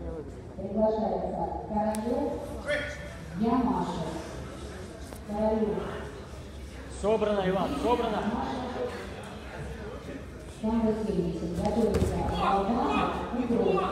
пока не. Приглашается Королев, Ямаша, Королев. Собрано, Иван, собрано. Сам Васильевич, готовится к и Грозу.